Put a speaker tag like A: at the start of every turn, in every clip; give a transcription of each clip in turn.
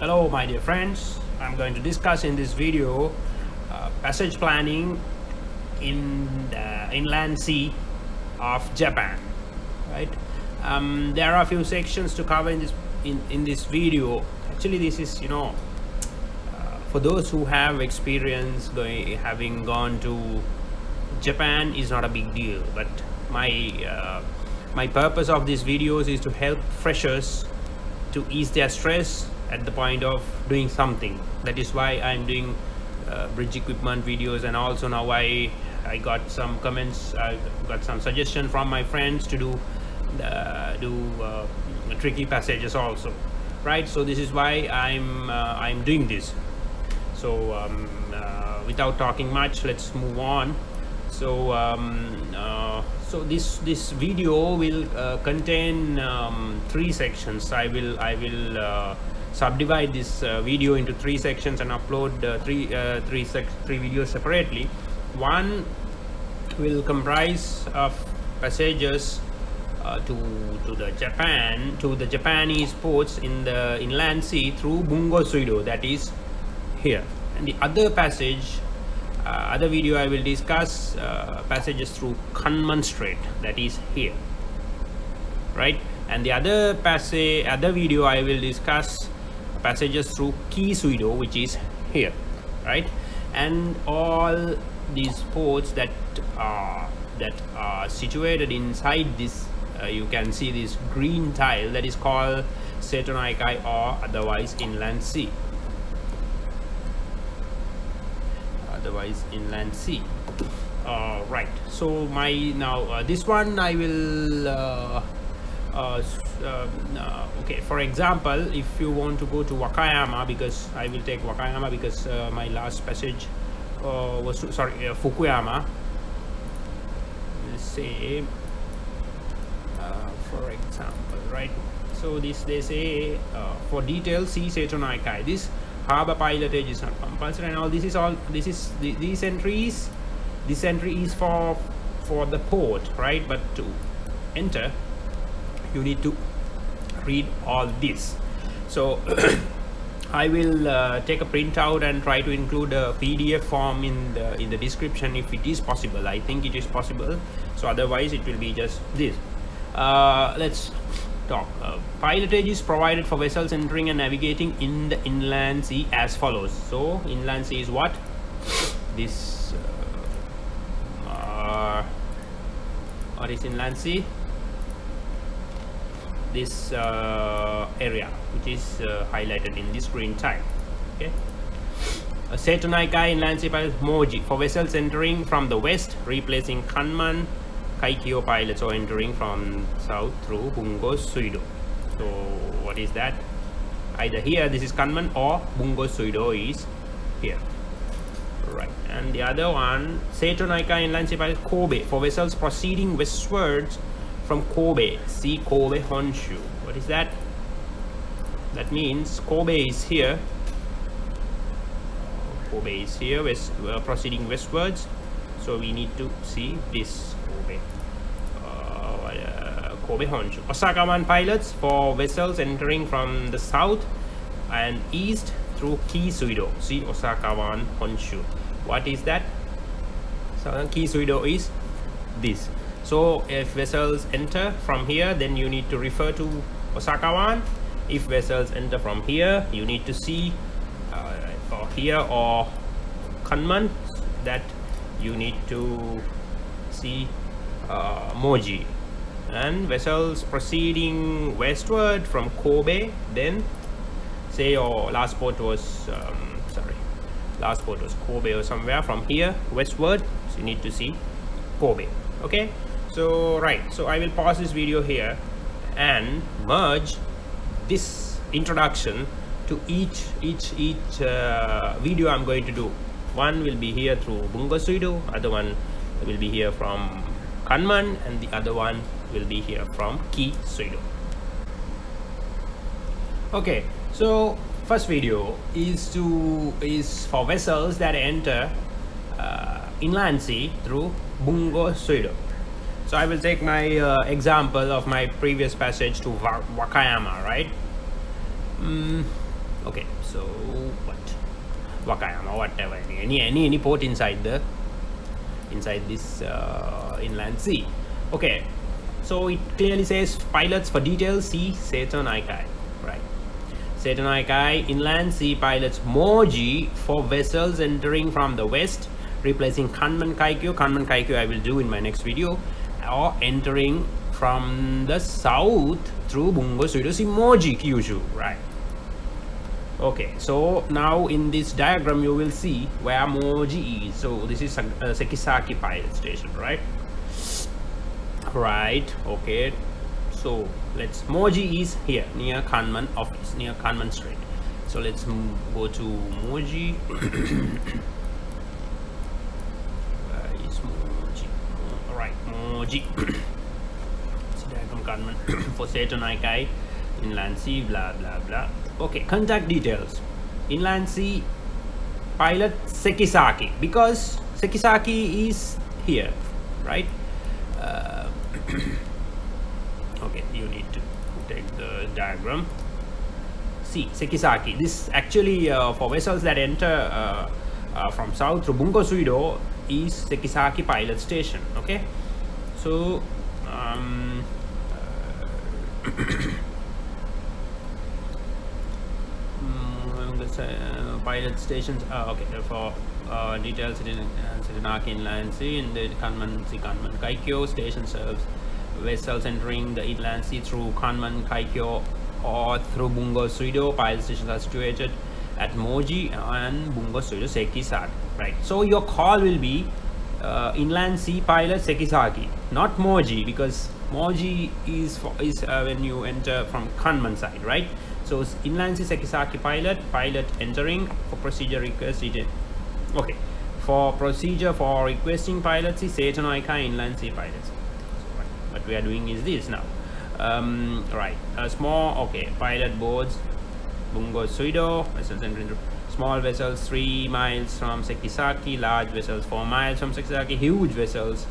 A: Hello my dear friends, I'm going to discuss in this video uh, passage planning in the inland sea of Japan right? Um, there are a few sections to cover in this in, in this video. Actually this is you know uh, for those who have experience going having gone to Japan is not a big deal. But my uh, my purpose of these videos is to help freshers to ease their stress at the point of doing something. That is why I'm doing uh, bridge equipment videos and also now I I got some comments I got some suggestion from my friends to do uh, do uh, tricky passages also. Right? So this is why I'm uh, I'm doing this. So um, uh, without talking much let's move on. So um, uh, so this this video will uh, contain um, three sections. I will I will uh, subdivide this uh, video into three sections and upload uh, three uh, three sec three videos separately. One will comprise of passages uh, to to the Japan to the Japanese ports in the inland sea through Bungo Suido that is here. And the other passage uh, other video I will discuss uh, passages through Kanman Strait that is here. Right? And the other passage other video I will discuss passages through Kisuido which is here right? And all these ports that are that are situated inside this uh, you can see this green tile that is called Seto Naikai or otherwise inland sea. Otherwise inland sea. Uh, right. So my now uh, this one I will uh, uh, uh, okay for example if you want to go to Wakayama because I will take Wakayama because uh, my last passage uh, was sorry uh, Fukuyama. Let's say for example right? So this they say for details see Seto Naikai this harbor pilotage is not compulsory and all. This is all this is the, these entries this entry is for for the port right? But to enter you need to read all this. So I will uh, take a printout and try to include a PDF form in the in the description if it is possible. I think it is possible. So otherwise it will be just this. Uh, let's talk. Uh, pilotage is provided for vessels entering and navigating in the inland sea as follows. So inland sea is what? This uh, uh, what is inland sea this uh, area which is uh, highlighted in this green tile okay? A Seto Naikai inland sea Moji for vessels entering from the west replacing Kanman Kaikyo pilots or entering from south through Bungo Suido. So what is that? Either here this is Kanman or Bungo Suido is here. Right and the other one Seto Naikai inland sea Kobe for vessels proceeding westwards from Kobe. See Kobe Honshu. What is that? That means Kobe is here. Kobe is here. West, uh, proceeding westwards. So we need to see this Kobe. Uh, uh, Kobe Honshu. Osakawan pilots for vessels entering from the south and east through Kisuido. See Osaka Osakawan Honshu. What is that? So Kisuido is this so if vessels enter from here then you need to refer to Osakawan. If vessels enter from here you need to see uh, or here or Kanman that you need to see uh, Moji. And vessels proceeding westward from Kobe then say your last port was um, sorry last port was Kobe or somewhere from here westward so you need to see Kobe okay so right so i will pause this video here and merge this introduction to each each each uh, video i'm going to do. One will be here through bungo suido other one will be here from kanman and the other one will be here from ki suido okay so first video is to is for vessels that enter uh, inland sea through bungo suido so I will take my uh, example of my previous passage to Wakayama, right? Mm, okay so what? Wakayama whatever. Any any any port inside the inside this uh, inland sea. Okay so it clearly says pilots for details see Seto Naikai right? Seto Naikai inland sea pilots Moji for vessels entering from the west replacing Kanman Kaikyo Kanman Kaikyo I will do in my next video or entering from the south through Bungo Suido Moji Kyushu right. Okay so now in this diagram you will see where Moji is. So this is a uh, Sekisaki pilot station right? Right okay. So let's Moji is here near Kanman office near Kanman Street. So let's go to Moji where is Moji all right Moji so diagram Seto Naikai inland sea blah blah blah. Okay contact details. Inland sea pilot Sekisaki. Because Sekisaki is here right? Uh, okay you need to take the diagram. See Sekisaki. This actually uh, for vessels that enter uh, uh, from south through Bungo Suido is Sekisaki pilot station okay so um, uh, pilot stations uh, okay for uh, details in uh, Inland Sea in the Kanman Sea Kanman Kaikyo station serves vessels entering the inland sea through Kanman Kaikyo or through Bungo Suido pilot stations are situated at Moji and Bungo Suido Sekisaki right? So your call will be uh, inland sea pilot Sekisaki not Moji because Moji is for, is uh, when you enter from Kanman side right? So inland sea Sekisaki pilot pilot entering for procedure request it okay. For procedure for requesting pilots is Seto Naikai inland sea pilots. So what we are doing is this now. Um, right. A small okay. Pilot boards. Bungo Suido small vessels 3 miles from Sekisaki large vessels 4 miles from Sekisaki huge vessels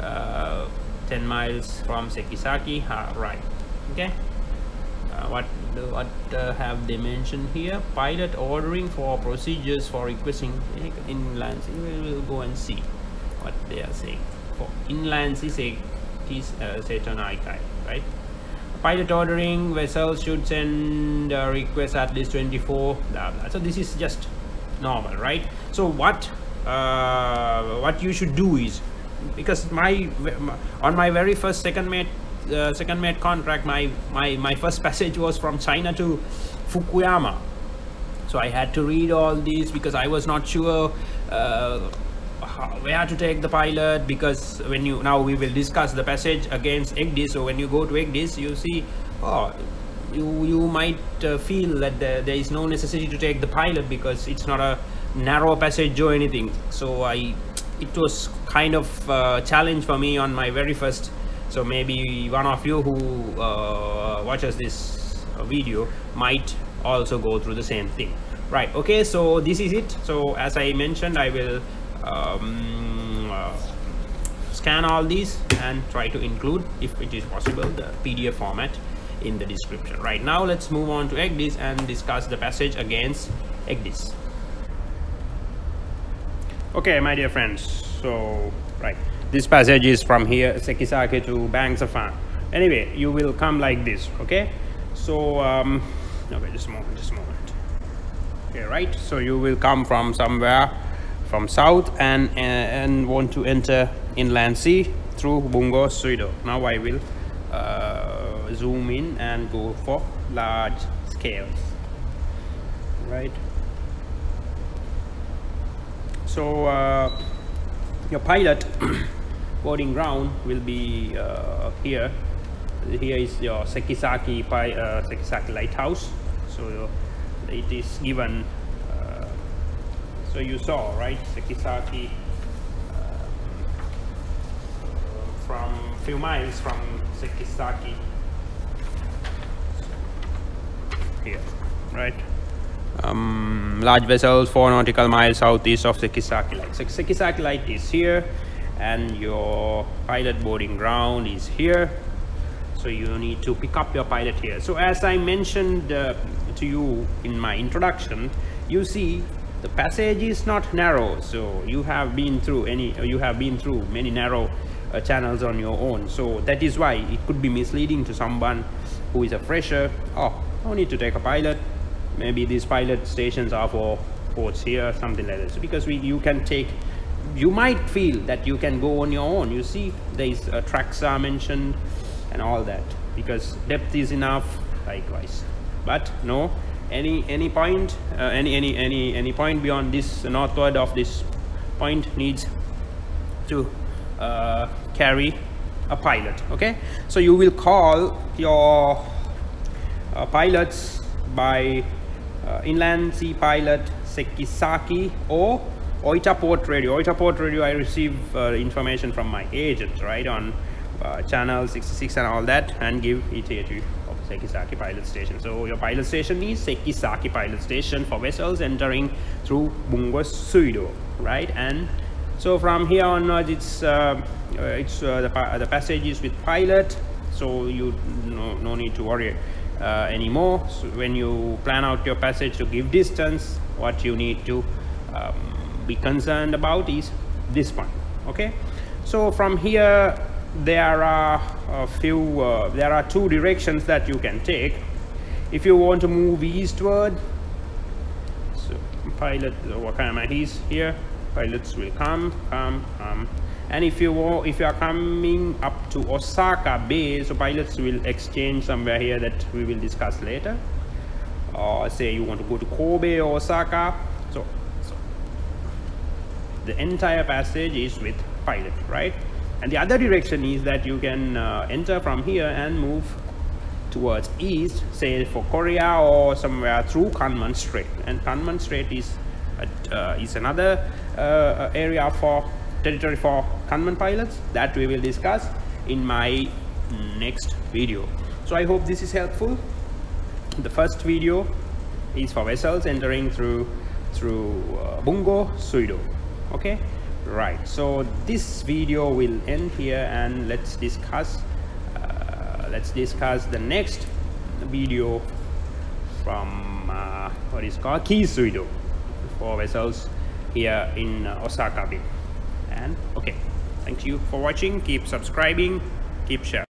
A: uh, 10 miles from Sekisaki uh, right okay. Uh, what what uh, have they mentioned here? Pilot ordering for procedures for requesting inland sea. We will go and see what they are saying. For inland sea say is uh, Seto Naikai right pilot ordering vessels should send a request at least 24 blah, blah. so this is just normal right so what uh, what you should do is because my on my very first second mate uh, second mate contract my my my first passage was from china to fukuyama so i had to read all these because i was not sure uh, where to take the pilot because when you now we will discuss the passage against ECDIS so when you go to ECDIS you see oh you you might uh, feel that there, is no necessity to take the pilot because it's not a narrow passage or anything. So I it was kind of a challenge for me on my very first. So maybe one of you who uh, watches this video might also go through the same thing. Right okay so this is it. So as I mentioned I will um, uh, scan all these and try to include if it is possible the PDF format in the description. Right now let's move on to ECDIS and discuss the passage against ECDIS okay my dear friends so right this passage is from here Sekisaki to Bang Safan anyway you will come like this okay? So um okay just a moment just a moment. Okay right so you will come from somewhere from south and uh, and want to enter inland sea through Bungo Suido. Now I will uh, zoom in and go for large scales. Right. So uh, your pilot boarding ground will be uh, here. Here is your Sekisaki, uh, Sekisaki lighthouse. So it is given so you saw right? Sekisaki uh, from few miles from Sekisaki here right? Um, large vessels 4 nautical miles southeast of Sekisaki Light. Sekisaki Light is here and your pilot boarding ground is here. So you need to pick up your pilot here. So as I mentioned uh, to you in my introduction you see the passage is not narrow so you have been through any you have been through many narrow uh, channels on your own. So that is why it could be misleading to someone who is a fresher. Oh no need to take a pilot. Maybe these pilot stations are for ports here something like this. Because we you can take you might feel that you can go on your own. You see these uh, tracks are mentioned and all that. Because depth is enough likewise. But no any any point uh, any any any any point beyond this northward of this point needs to uh, carry a pilot okay so you will call your uh, pilots by uh, inland sea pilot Sekisaki or Oita Port Radio. Oita Port Radio, I receive uh, information from my agent, right, on uh, channel 66 and all that, and give it to of Sekisaki Pilot Station. So your pilot station is Sekisaki Pilot Station for vessels entering through Bungo Suido, right? And so from here onwards, it's uh, uh it's uh, the, the passage is with pilot, so you no, no need to worry uh, anymore. So when you plan out your passage to give distance, what you need to um, be concerned about is this one okay so from here there are a few uh, there are two directions that you can take. If you want to move eastward so pilot wakayama he's here pilots will come come come. And if you want if you are coming up to osaka bay so pilots will exchange somewhere here that we will discuss later. Or say you want to go to kobe or osaka so. The entire passage is with pilot right and the other direction is that you can uh, enter from here and move towards east say for Korea or somewhere through Kanman Strait. And Kanman Strait is uh, is another uh, area for territory for Kanman pilots. That we will discuss in my next video. So I hope this is helpful. The first video is for vessels entering through through uh, Bungo Suido. Okay right so this video will end here and let's discuss uh, let's discuss the next video from uh, what is called? Kisuido for vessels here in Osaka Bay. And okay thank you for watching. Keep subscribing keep sharing